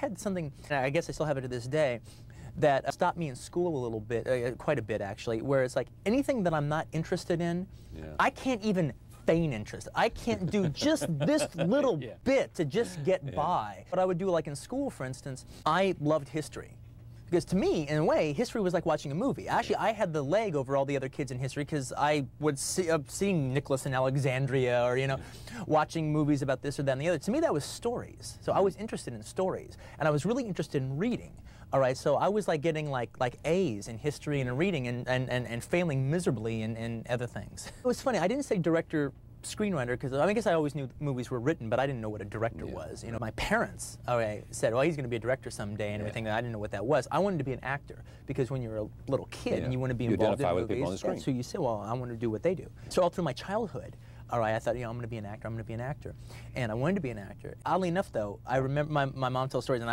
had something, I guess I still have it to this day, that stopped me in school a little bit, uh, quite a bit actually, where it's like anything that I'm not interested in, Yeah. I can't even feign interest. I can't do just this little Yeah. bit to just get by. What I would do, like in school, for instance, I loved history. Because to me, in a way, history was like watching a movie. Actually, I had the leg over all the other kids in history because I would see uh, seeing Nicholas and Alexandra or you know, watching movies about this or that and the other. To me, that was stories. So I was interested in stories, and I was really interested in reading. All right, so I was like getting like like A's in history and in reading, and and, and, and failing miserably in, in other things. It was funny. I didn't say director screenwriter because I, mean, I guess I always knew movies were written, but I didn't know what a director Yeah. was. You know, my parents okay, said, "Well, he's going to be a director someday," and Yeah. everything. I didn't know what that was. I wanted to be an actor because when you're a little kid Yeah. and you want to be You involved in with movies, people on the screen. yeah, so you say, "Well, I want to do what they do." So all through my childhood. All right, I thought, you know, I'm going to be an actor. I'm going to be an actor, and I wanted to be an actor. Oddly enough, though, I remember my, my mom tells stories, and